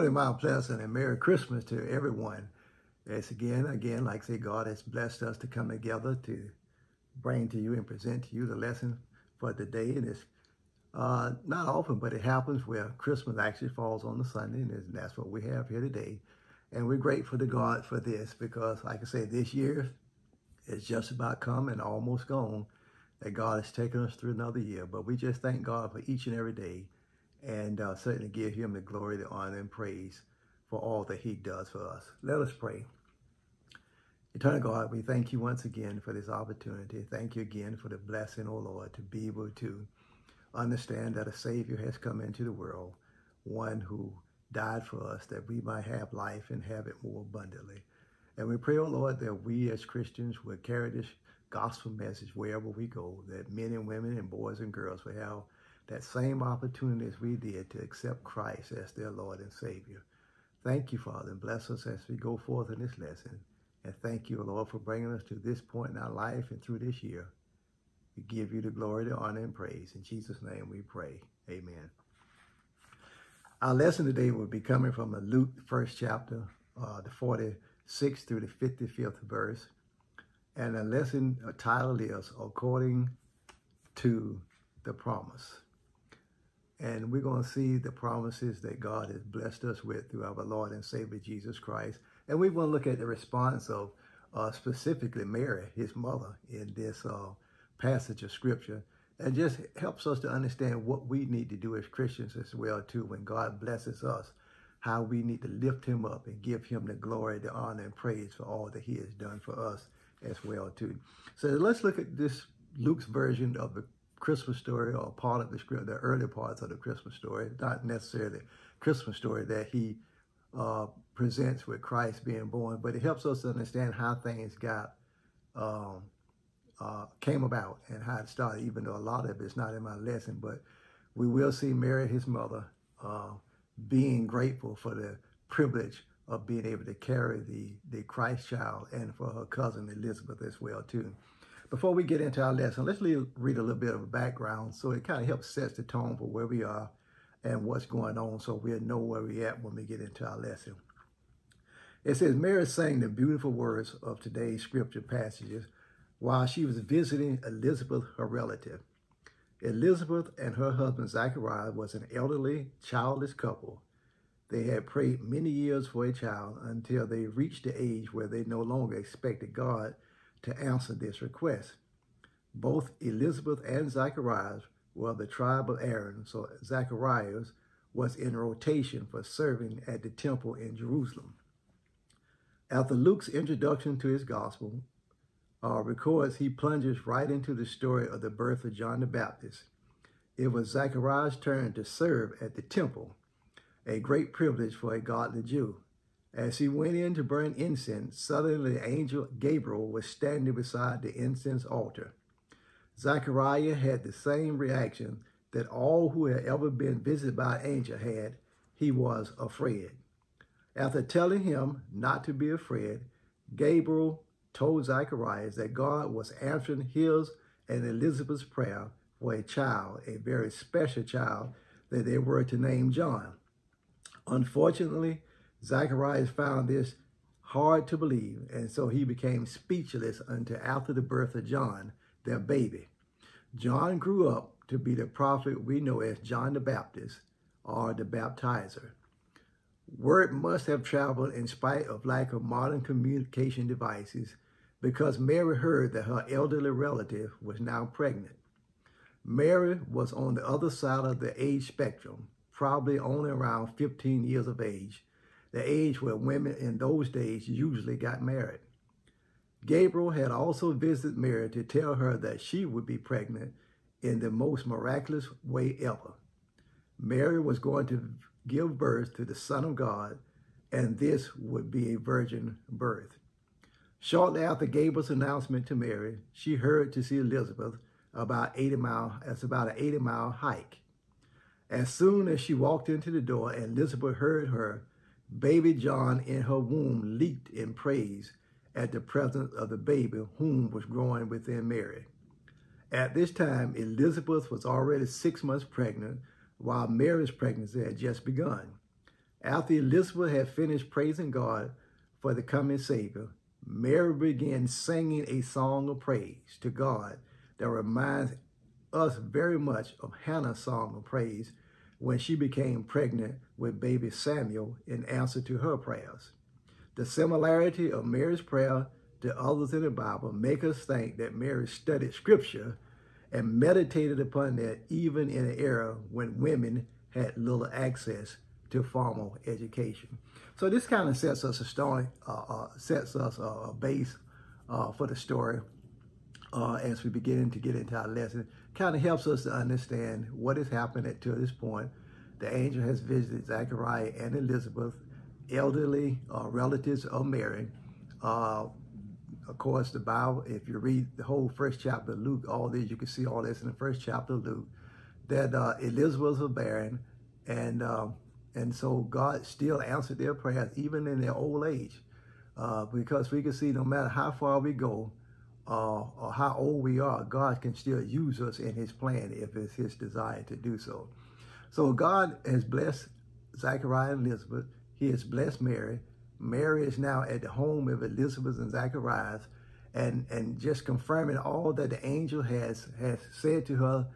morning, Mount Pleasant, and Merry Christmas to everyone. It's again, again, like I say, God has blessed us to come together to bring to you and present to you the lesson for the day. And it's uh, not often, but it happens where Christmas actually falls on the Sunday, and that's what we have here today. And we're grateful to God for this because, like I said, this year is just about come and almost gone. That God has taken us through another year. But we just thank God for each and every day and uh, certainly give him the glory, the honor, and praise for all that he does for us. Let us pray. Eternal God, we thank you once again for this opportunity. Thank you again for the blessing, O oh Lord, to be able to understand that a Savior has come into the world, one who died for us that we might have life and have it more abundantly. And we pray, O oh Lord, that we as Christians will carry this gospel message wherever we go, that men and women and boys and girls will have that same opportunity as we did to accept Christ as their Lord and Savior. Thank you, Father, and bless us as we go forth in this lesson. And thank you, Lord, for bringing us to this point in our life and through this year. We give you the glory, the honor, and praise. In Jesus' name we pray. Amen. Our lesson today will be coming from a Luke, first chapter, uh, the 46th through the 55th verse. And the lesson title is According to the Promise. And we're going to see the promises that God has blessed us with through our Lord and Savior Jesus Christ. And we want to look at the response of uh, specifically Mary, his mother, in this uh, passage of Scripture. And just helps us to understand what we need to do as Christians as well, too, when God blesses us, how we need to lift him up and give him the glory, the honor, and praise for all that he has done for us as well, too. So let's look at this Luke's version of the Christmas story or part of the script, the early parts of the Christmas story, not necessarily Christmas story that he uh, presents with Christ being born, but it helps us to understand how things got um, uh, came about and how it started, even though a lot of it's not in my lesson. But we will see Mary, his mother, uh, being grateful for the privilege of being able to carry the, the Christ child and for her cousin Elizabeth as well, too. Before we get into our lesson, let's read a little bit of a background so it kind of helps set the tone for where we are and what's going on so we'll know where we're at when we get into our lesson. It says, Mary sang the beautiful words of today's scripture passages while she was visiting Elizabeth, her relative. Elizabeth and her husband Zachariah was an elderly, childless couple. They had prayed many years for a child until they reached the age where they no longer expected God to answer this request. Both Elizabeth and Zacharias were the tribe of Aaron, so Zacharias was in rotation for serving at the temple in Jerusalem. After Luke's introduction to his gospel uh, records, he plunges right into the story of the birth of John the Baptist. It was Zacharias' turn to serve at the temple, a great privilege for a godly Jew. As he went in to burn incense, suddenly the angel Gabriel was standing beside the incense altar. Zechariah had the same reaction that all who had ever been visited by an angel had. He was afraid. After telling him not to be afraid, Gabriel told Zacharias that God was answering his and Elizabeth's prayer for a child, a very special child that they were to name John. Unfortunately, Zacharias found this hard to believe, and so he became speechless until after the birth of John, their baby. John grew up to be the prophet we know as John the Baptist or the baptizer. Word must have traveled in spite of lack of modern communication devices because Mary heard that her elderly relative was now pregnant. Mary was on the other side of the age spectrum, probably only around 15 years of age, the age where women in those days usually got married. Gabriel had also visited Mary to tell her that she would be pregnant in the most miraculous way ever. Mary was going to give birth to the Son of God, and this would be a virgin birth. Shortly after Gabriel's announcement to Mary, she hurried to see Elizabeth about 80 mile, as about an 80 mile hike. As soon as she walked into the door and Elizabeth heard her, Baby John in her womb leaped in praise at the presence of the baby whom was growing within Mary. At this time, Elizabeth was already six months pregnant, while Mary's pregnancy had just begun. After Elizabeth had finished praising God for the coming Savior, Mary began singing a song of praise to God that reminds us very much of Hannah's song of praise when she became pregnant with baby Samuel in answer to her prayers. The similarity of Mary's prayer to others in the Bible make us think that Mary studied scripture and meditated upon that even in an era when women had little access to formal education. So this kind of sets us a story, uh, uh, sets us a, a base uh, for the story uh, as we begin to get into our lesson. Kind of helps us to understand what has happened to this point. The angel has visited Zachariah and Elizabeth, elderly uh, relatives of Mary. Uh, of course, the Bible, if you read the whole first chapter of Luke, all this, you can see all this in the first chapter of Luke, that uh, Elizabeth was barren, and um, and so God still answered their prayers, even in their old age, uh, because we can see no matter how far we go uh, or how old we are, God can still use us in his plan if it's his desire to do so. So God has blessed Zachariah and Elizabeth. He has blessed Mary. Mary is now at the home of Elizabeth and Zacharias and, and just confirming all that the angel has, has said to her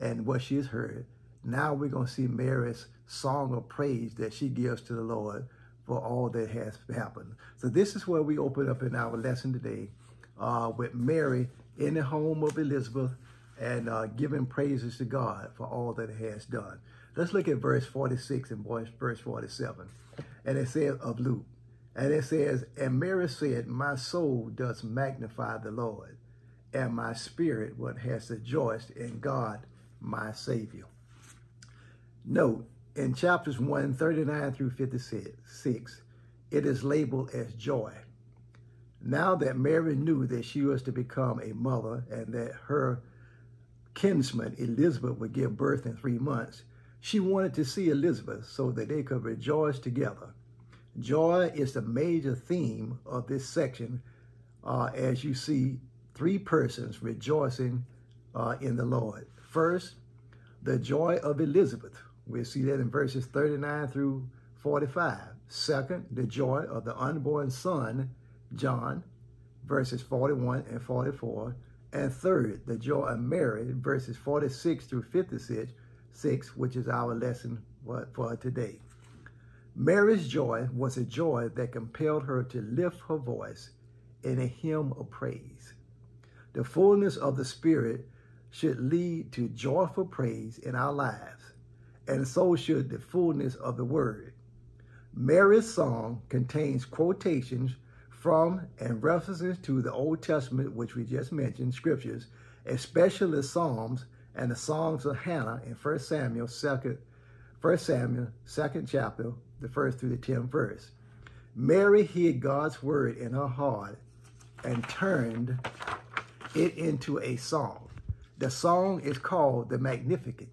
and what she has heard. Now we're going to see Mary's song of praise that she gives to the Lord for all that has happened. So this is where we open up in our lesson today uh, with Mary in the home of Elizabeth and uh, giving praises to God for all that has done. Let's look at verse 46 and verse 47. And it says of Luke, and it says, And Mary said, My soul does magnify the Lord, and my spirit what has rejoiced in God, my Savior. Note, in chapters 1, 39 through 56, it is labeled as joy. Now that Mary knew that she was to become a mother and that her kinsman Elizabeth would give birth in three months, she wanted to see Elizabeth so that they could rejoice together. Joy is the major theme of this section uh, as you see three persons rejoicing uh, in the Lord. First, the joy of Elizabeth, we see that in verses 39 through 45. Second, the joy of the unborn son, John, verses 41 and 44. And third, the joy of Mary, verses 46 through 56, six, which is our lesson for today. Mary's joy was a joy that compelled her to lift her voice in a hymn of praise. The fullness of the Spirit should lead to joyful praise in our lives and so should the fullness of the word. Mary's song contains quotations from and references to the Old Testament, which we just mentioned, scriptures, especially Psalms and the songs of Hannah in 1 Samuel, 2nd, 1 Samuel, 2nd chapter, the first through the 10th verse. Mary hid God's word in her heart and turned it into a song. The song is called the Magnificat.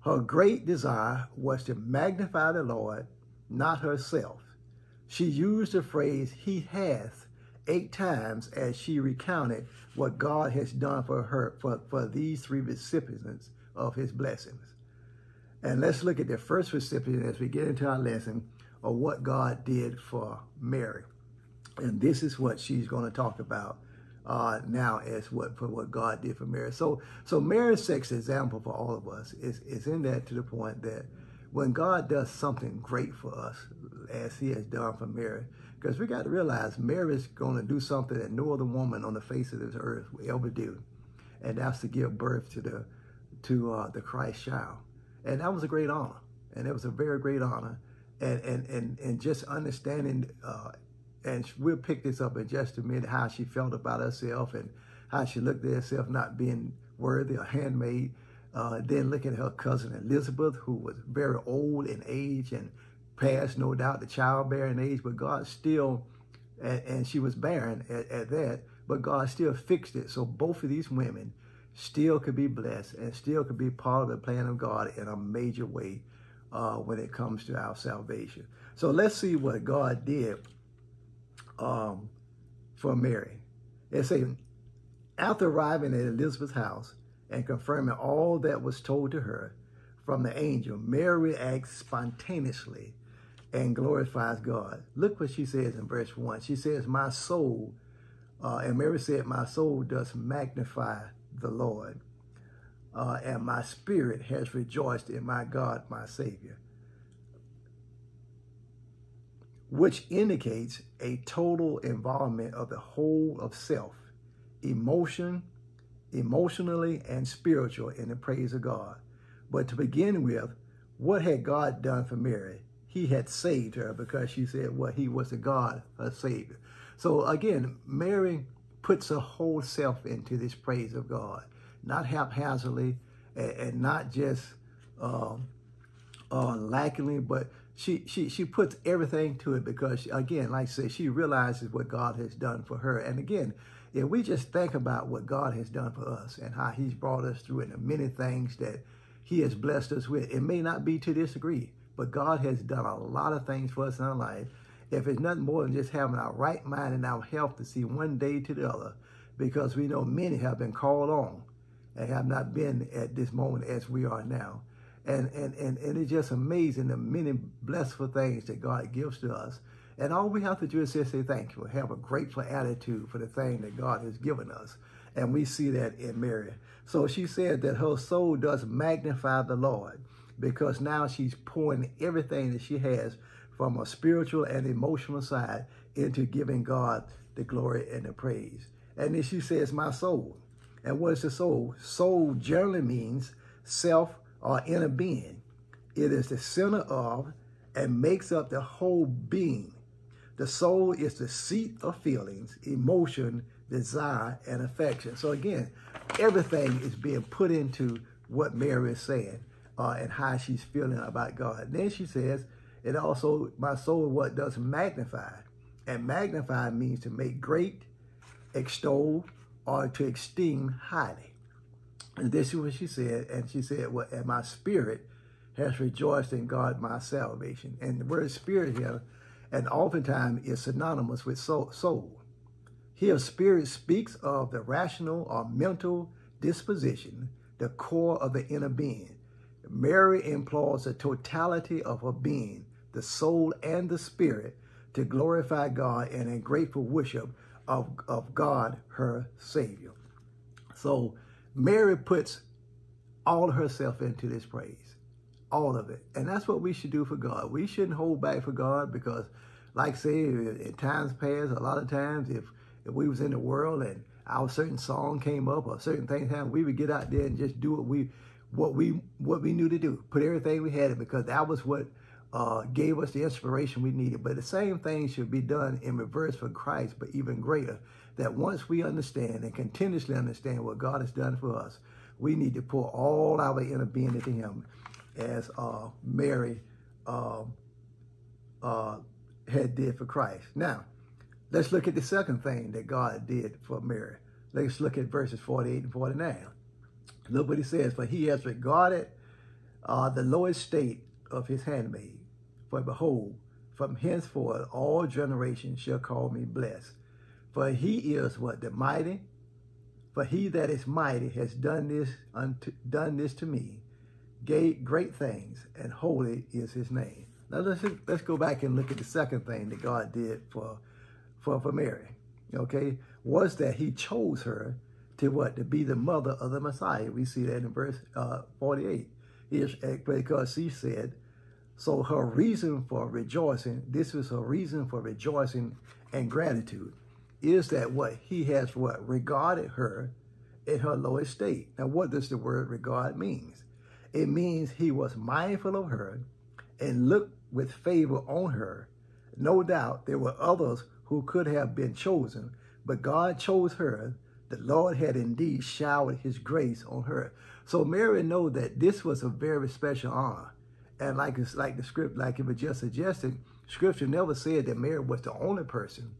Her great desire was to magnify the Lord, not herself. She used the phrase, he hath, eight times as she recounted what God has done for her, for, for these three recipients of his blessings. And let's look at the first recipient as we get into our lesson of what God did for Mary. And this is what she's going to talk about uh, now as what for what God did for Mary. So so Mary's sex example for all of us is, is in that to the point that when God does something great for us, as he has done for Mary, because we got to realize Mary's going to do something that no other woman on the face of this earth will ever do. And that's to give birth to the to uh, the Christ child. And that was a great honor. And it was a very great honor. And and and, and just understanding uh, and we'll pick this up in just a minute, how she felt about herself and how she looked at herself not being worthy or handmaid. Uh, then looking at her cousin Elizabeth, who was very old in age and past, no doubt, the childbearing age, but God still, and, and she was barren at, at that, but God still fixed it. So both of these women still could be blessed and still could be part of the plan of God in a major way uh, when it comes to our salvation. So let's see what God did um, for Mary. It says, after arriving at Elizabeth's house and confirming all that was told to her from the angel, Mary acts spontaneously and glorifies God. Look what she says in verse 1. She says, My soul, uh, and Mary said, My soul does magnify the Lord, uh, and my spirit has rejoiced in my God, my Savior. Which indicates a total involvement of the whole of self, emotion, emotionally and spiritual in the praise of God. But to begin with, what had God done for Mary? He had saved her because she said, well, he was a God, a Savior. So again, Mary puts her whole self into this praise of God, not haphazardly and, and not just um, uh, lackingly, but she, she, she puts everything to it because, she, again, like I said, she realizes what God has done for her. And again, if we just think about what God has done for us and how he's brought us through and the many things that he has blessed us with, it may not be to this degree, but God has done a lot of things for us in our life. If it's nothing more than just having our right mind and our health to see one day to the other, because we know many have been called on and have not been at this moment as we are now. And, and, and, and it's just amazing the many blessful things that God gives to us and all we have to do is just say thank you, have a grateful attitude for the thing that God has given us. And we see that in Mary. So she said that her soul does magnify the Lord because now she's pouring everything that she has from a spiritual and emotional side into giving God the glory and the praise. And then she says, my soul. And what is the soul? Soul generally means self or inner being. It is the center of and makes up the whole being. The soul is the seat of feelings, emotion, desire, and affection. So again, everything is being put into what Mary is saying uh, and how she's feeling about God. Then she says, it also, my soul, what does magnify. And magnify means to make great, extol, or to esteem highly. And this is what she said. And she said, well, and my spirit has rejoiced in God, my salvation. And the word spirit here and oftentimes is synonymous with soul. Here, spirit speaks of the rational or mental disposition, the core of the inner being. Mary employs the totality of her being, the soul and the spirit, to glorify God and in grateful worship of, of God, her Savior. So Mary puts all herself into this praise all of it. And that's what we should do for God. We shouldn't hold back for God because, like I say, in times past, a lot of times, if, if we was in the world and our certain song came up or certain things happened, we would get out there and just do what we what we what we knew to do. Put everything we had in because that was what uh, gave us the inspiration we needed. But the same thing should be done in reverse for Christ, but even greater. That once we understand and continuously understand what God has done for us, we need to pour all our inner being into Him as uh, Mary uh, uh, had did for Christ. Now, let's look at the second thing that God did for Mary. Let's look at verses 48 and 49. Look what he says, for he has regarded uh, the lowest state of his handmaid. For behold, from henceforth all generations shall call me blessed. For he is what? The mighty. For he that is mighty has done this unto, done this to me, great things, and holy is his name. Now let's let's go back and look at the second thing that God did for for for Mary. Okay, was that He chose her to what to be the mother of the Messiah. We see that in verse uh, 48. Is because she said, so her reason for rejoicing. This is her reason for rejoicing and gratitude. Is that what He has what regarded her in her low estate. Now, what does the word regard means? It means he was mindful of her and looked with favor on her. No doubt there were others who could have been chosen, but God chose her. The Lord had indeed showered his grace on her. So Mary know that this was a very special honor. And like it's like the script, like it was just suggested, scripture never said that Mary was the only person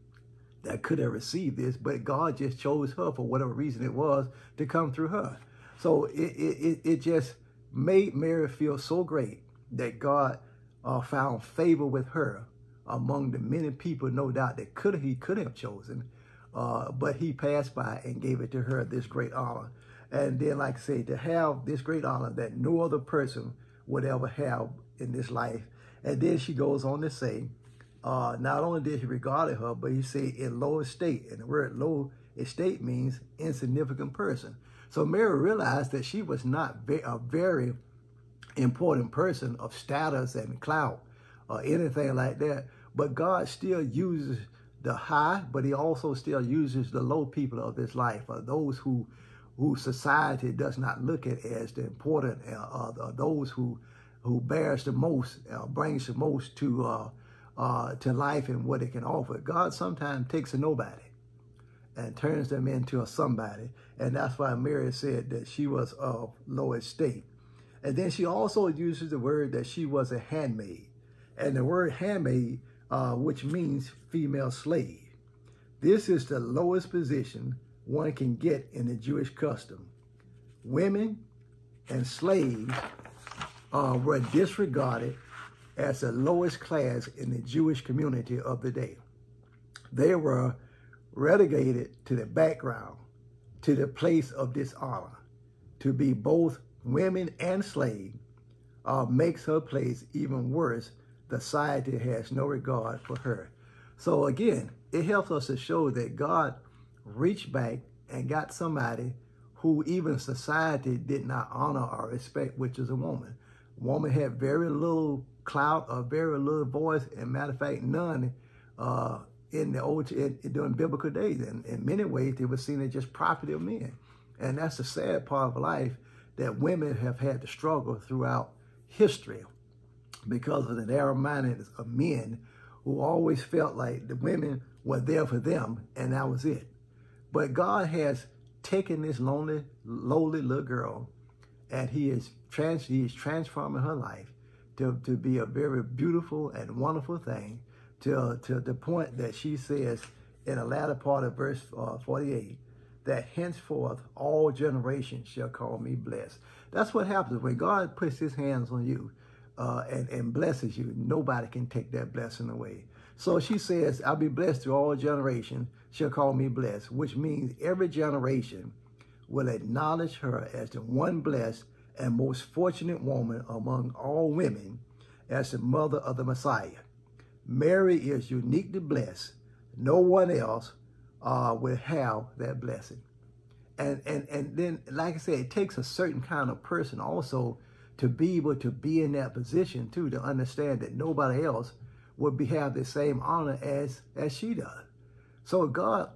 that could have received this, but God just chose her for whatever reason it was to come through her. So it it, it just made Mary feel so great that God uh, found favor with her among the many people, no doubt, that could he could have chosen. Uh, but he passed by and gave it to her, this great honor. And then, like I say, to have this great honor that no other person would ever have in this life. And then she goes on to say, uh, not only did he regard her, but he said in low estate. And the word low estate means insignificant person. So Mary realized that she was not a very important person of status and clout or anything like that. But God still uses the high, but he also still uses the low people of this life, or those who who society does not look at as the important, uh, uh, those who who bears the most, uh, brings the most to uh, to life and what it can offer. God sometimes takes a nobody and turns them into a somebody, and that's why Mary said that she was of low estate. And then she also uses the word that she was a handmaid, and the word handmaid, uh, which means female slave. This is the lowest position one can get in the Jewish custom. Women and slaves uh, were disregarded as the lowest class in the Jewish community of the day. They were relegated to the background, to the place of dishonor. To be both women and slave uh, makes her place even worse. Society has no regard for her. So again, it helps us to show that God reached back and got somebody who even society did not honor or respect, which is a woman. Woman had very little clout or very little voice, and matter of fact, none uh, in the old in, during biblical days. And in many ways, they were seen as just property of men. And that's the sad part of life that women have had to struggle throughout history because of the narrow-mindedness of men who always felt like the women were there for them and that was it. But God has taken this lonely, lowly little girl and he is, trans he is transforming her life to, to be a very beautiful and wonderful thing to, to the point that she says in the latter part of verse uh, 48, that henceforth all generations shall call me blessed. That's what happens when God puts his hands on you uh, and, and blesses you. Nobody can take that blessing away. So she says, I'll be blessed to all generations, She'll call me blessed, which means every generation will acknowledge her as the one blessed and most fortunate woman among all women as the mother of the Messiah. Mary is uniquely blessed. No one else uh, will have that blessing. And, and, and then, like I said, it takes a certain kind of person also to be able to be in that position too, to understand that nobody else would be have the same honor as as she does. So God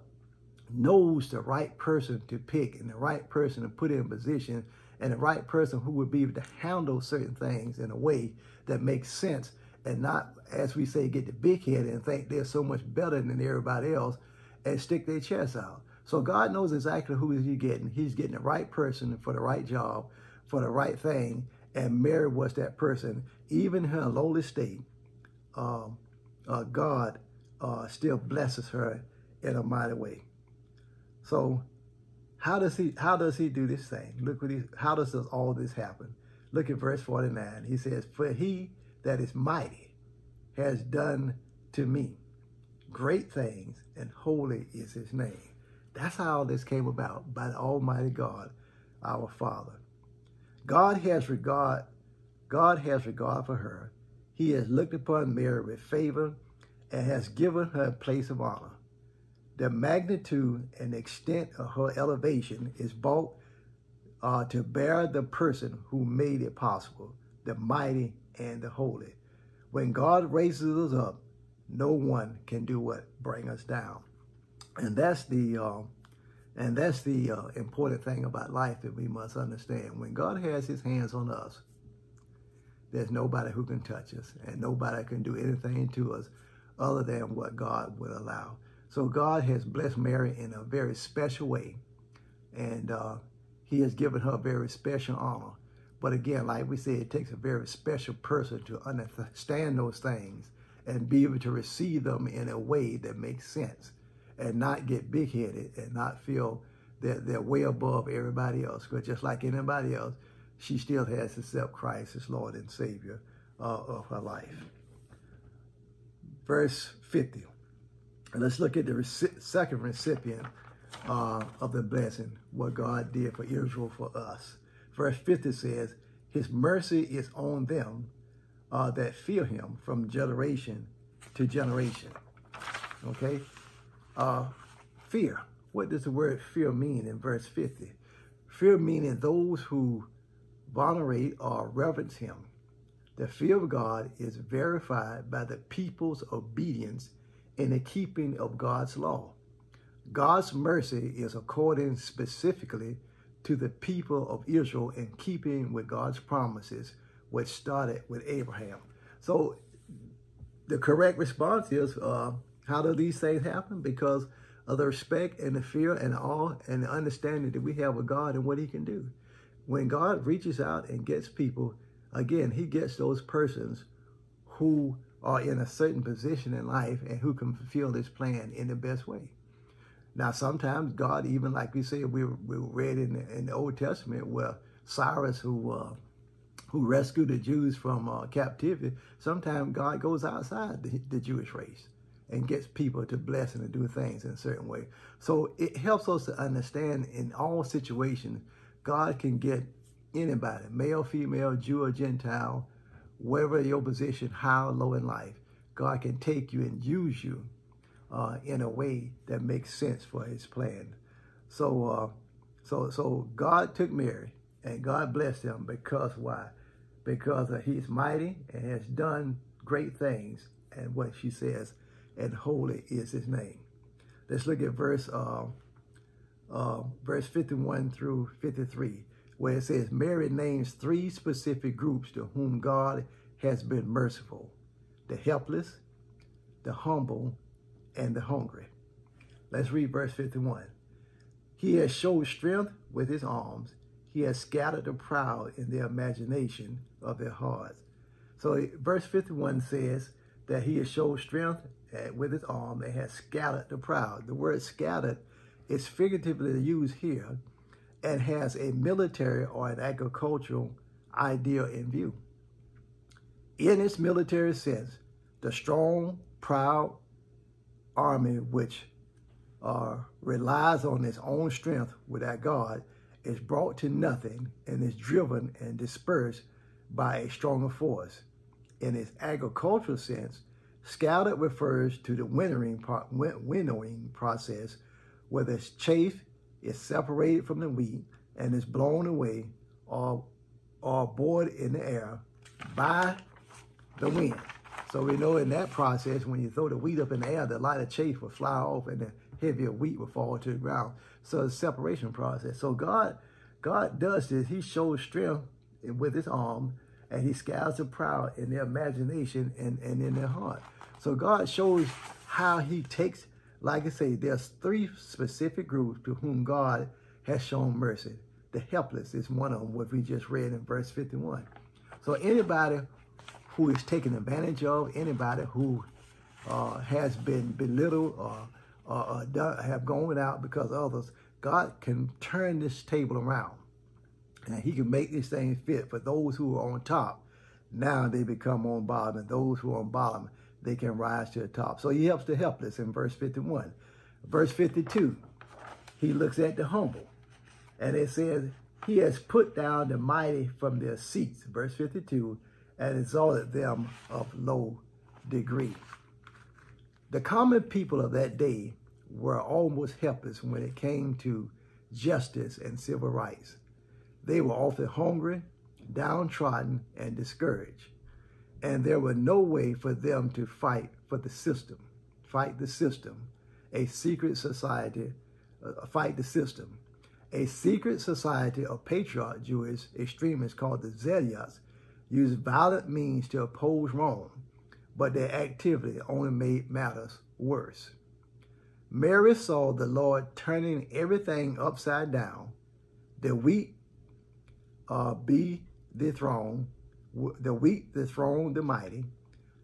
knows the right person to pick and the right person to put in position and the right person who would be able to handle certain things in a way that makes sense and not, as we say, get the big head and think they're so much better than everybody else and stick their chest out. So God knows exactly who he's getting. He's getting the right person for the right job, for the right thing. And Mary was that person. Even her lowly state, um, uh, God uh, still blesses her in a mighty way. So how does he how does he do this thing? Look what he how does this, all this happen? Look at verse 49. He says, For he that is mighty has done to me great things, and holy is his name. That's how all this came about by the Almighty God, our Father. God has regard, God has regard for her. He has looked upon Mary with favor and has given her a place of honor. The magnitude and extent of her elevation is brought uh, to bear the person who made it possible, the mighty and the holy. When God raises us up, no one can do what bring us down, and that's the uh, and that's the uh, important thing about life that we must understand. When God has His hands on us, there's nobody who can touch us, and nobody can do anything to us other than what God would allow. So God has blessed Mary in a very special way, and uh, He has given her very special honor. But again, like we said, it takes a very special person to understand those things and be able to receive them in a way that makes sense and not get big-headed and not feel that they're way above everybody else. Because just like anybody else, she still has to accept Christ as Lord and Savior uh, of her life. Verse 50. let's look at the rec second recipient uh, of the blessing, what God did for Israel for us. Verse 50 says, his mercy is on them uh, that fear him from generation to generation. Okay? Uh, fear. What does the word fear mean in verse 50? Fear meaning those who venerate or reverence him. The fear of God is verified by the people's obedience in the keeping of God's law. God's mercy is according specifically to the people of Israel in keeping with God's promises, which started with Abraham. So the correct response is, uh, how do these things happen? Because of the respect and the fear and awe and the understanding that we have with God and what he can do. When God reaches out and gets people, again, he gets those persons who are in a certain position in life and who can fulfill this plan in the best way. Now, sometimes God, even like we say, we, we read in the, in the Old Testament where Cyrus, who uh, who rescued the Jews from uh, captivity, sometimes God goes outside the, the, Jewish race and gets people to bless and to do things in a certain way. So it helps us to understand in all situations, God can get anybody, male, female, Jew or Gentile, wherever your position, high or low in life, God can take you and use you uh, in a way that makes sense for his plan. So, uh, so, so God took Mary and God blessed him because why? Because he's mighty and has done great things. And what she says, and holy is his name. Let's look at verse uh, uh, verse 51 through 53, where it says, Mary names three specific groups to whom God has been merciful. The helpless, the humble, and the hungry. Let's read verse 51. He has showed strength with his arms. He has scattered the proud in the imagination of their hearts. So verse 51 says that he has showed strength with his arm and has scattered the proud. The word scattered is figuratively used here and has a military or an agricultural idea in view. In its military sense, the strong, proud, army which uh, relies on its own strength without God is brought to nothing and is driven and dispersed by a stronger force. In its agricultural sense, scattered refers to the winnowing, winnowing process where the chaff is separated from the wheat and is blown away or, or bored in the air by the wind. So we know in that process, when you throw the wheat up in the air, the lighter chaff will fly off and the heavier wheat will fall to the ground. So it's a separation process. So God, God does this. He shows strength with his arm and he scatters the proud in their imagination and, and in their heart. So God shows how he takes, like I say, there's three specific groups to whom God has shown mercy. The helpless is one of them, what we just read in verse 51. So anybody who is taken advantage of, anybody who uh, has been belittled or, or have gone without because others, God can turn this table around. And he can make this thing fit for those who are on top. Now they become on bottom, and those who are on bottom, they can rise to the top. So he helps the helpless in verse 51. Verse 52, he looks at the humble. And it says, he has put down the mighty from their seats. Verse 52, and exalted them of low degree. The common people of that day were almost helpless when it came to justice and civil rights. They were often hungry, downtrodden, and discouraged. And there was no way for them to fight for the system, fight the system, a secret society, uh, fight the system. A secret society of patriot Jewish extremists called the Zealots used violent means to oppose Rome, but their activity only made matters worse. Mary saw the Lord turning everything upside down. The weak uh, be dethroned, the weak the dethrone the mighty,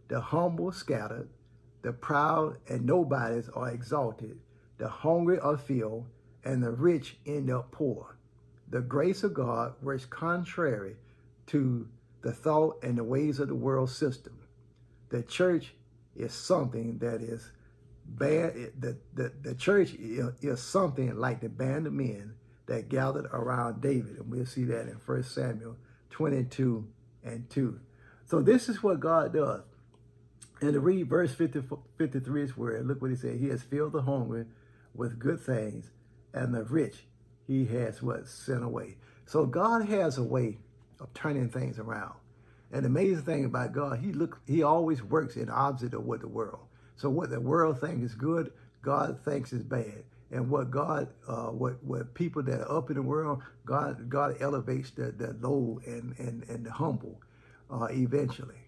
the humble scattered, the proud and nobodies are exalted, the hungry are filled, and the rich end up poor. The grace of God works contrary to the thought and the ways of the world system. The church is something that is bad. The, the, the church is something like the band of men that gathered around David. And we'll see that in 1 Samuel 22 and 2. So this is what God does. And to read verse 50, 53 is where, look what he said. He has filled the hungry with good things, and the rich he has what sent away. So God has a way of turning things around. And the amazing thing about God, he look he always works in opposite of what the world. So what the world thinks is good, God thinks is bad. And what God, uh, what what people that are up in the world, God God elevates the, the low and, and, and the humble uh, eventually.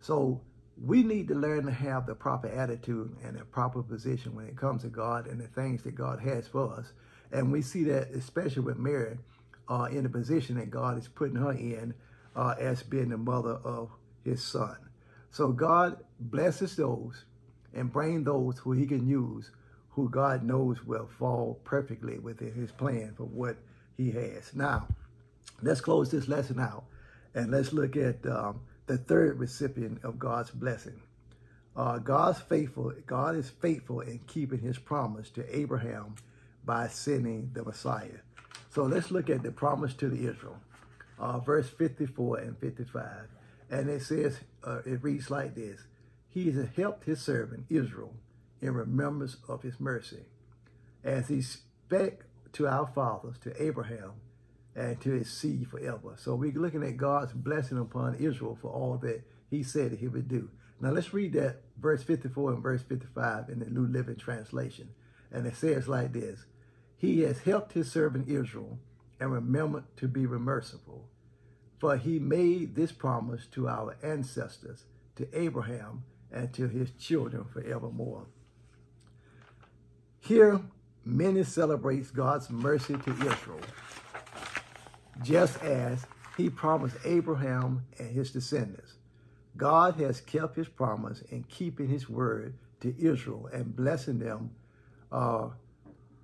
So we need to learn to have the proper attitude and the proper position when it comes to God and the things that God has for us. And we see that especially with Mary uh, in the position that God is putting her in uh, as being the mother of his son. So God blesses those and bring those who he can use who God knows will fall perfectly within his plan for what he has. Now, let's close this lesson out and let's look at um, the third recipient of God's blessing. Uh, God's faithful, God is faithful in keeping his promise to Abraham by sending the Messiah. So let's look at the promise to the Israel, uh, verse 54 and 55. And it says, uh, it reads like this, He has helped his servant Israel in remembrance of his mercy, as he spake to our fathers, to Abraham, and to his seed forever. So we're looking at God's blessing upon Israel for all that he said he would do. Now let's read that verse 54 and verse 55 in the New Living Translation. And it says like this, He has helped his servant Israel and remembered to be merciful. For he made this promise to our ancestors, to Abraham, and to his children forevermore. Here, Mary celebrates God's mercy to Israel just as he promised Abraham and his descendants. God has kept his promise in keeping his word to Israel and blessing them uh,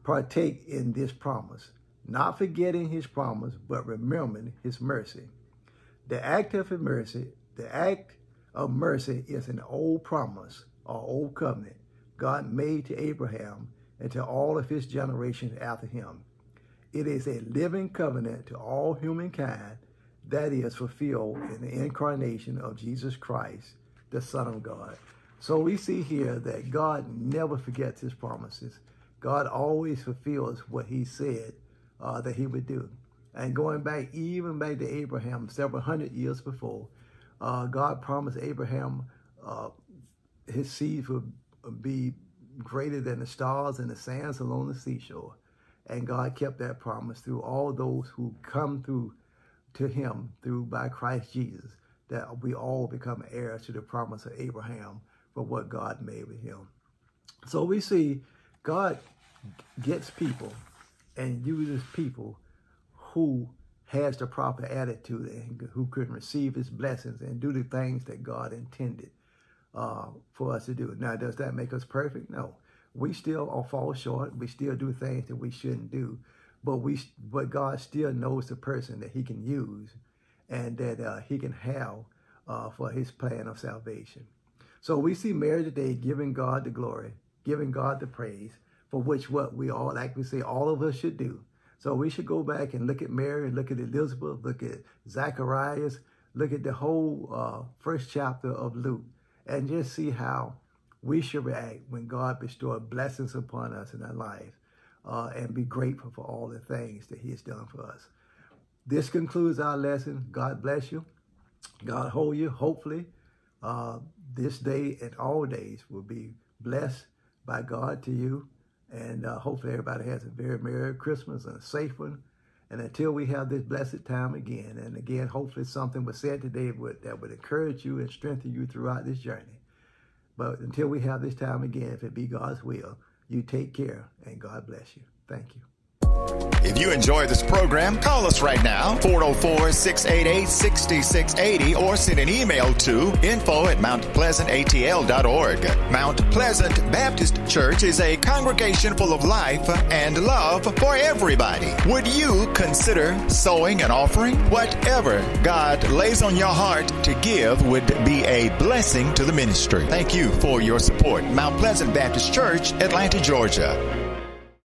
partake in this promise, not forgetting his promise, but remembering his mercy. The act of mercy, the act of mercy is an old promise or old covenant God made to Abraham and to all of his generations after him. It is a living covenant to all humankind that is fulfilled in the incarnation of Jesus Christ, the Son of God. So we see here that God never forgets his promises. God always fulfills what he said uh, that he would do. And going back, even back to Abraham, several hundred years before, uh, God promised Abraham uh, his seed would be greater than the stars and the sands along the seashore. And God kept that promise through all those who come through to him through by Christ Jesus, that we all become heirs to the promise of Abraham for what God made with him. So we see God gets people and uses people who has the proper attitude and who can receive his blessings and do the things that God intended uh, for us to do. Now, does that make us perfect? No we still all fall short. We still do things that we shouldn't do, but we but God still knows the person that He can use, and that uh, He can have uh, for His plan of salvation. So we see Mary today giving God the glory, giving God the praise for which what we all, like we say, all of us should do. So we should go back and look at Mary, look at Elizabeth, look at Zacharias, look at the whole uh, first chapter of Luke, and just see how we should react when God bestows blessings upon us in our life uh, and be grateful for all the things that he has done for us. This concludes our lesson. God bless you. God hold you. Hopefully, uh, this day and all days will be blessed by God to you. And uh, hopefully everybody has a very Merry Christmas and a safe one. And until we have this blessed time again, and again, hopefully something was said today would, that would encourage you and strengthen you throughout this journey. But until we have this time again, if it be God's will, you take care and God bless you. Thank you. If you enjoy this program, call us right now, 404 688 6680, or send an email to info at mountpleasantatl.org. Mount Pleasant Baptist Church is a congregation full of life and love for everybody. Would you consider sowing an offering? Whatever God lays on your heart to give would be a blessing to the ministry. Thank you for your support. Mount Pleasant Baptist Church, Atlanta, Georgia.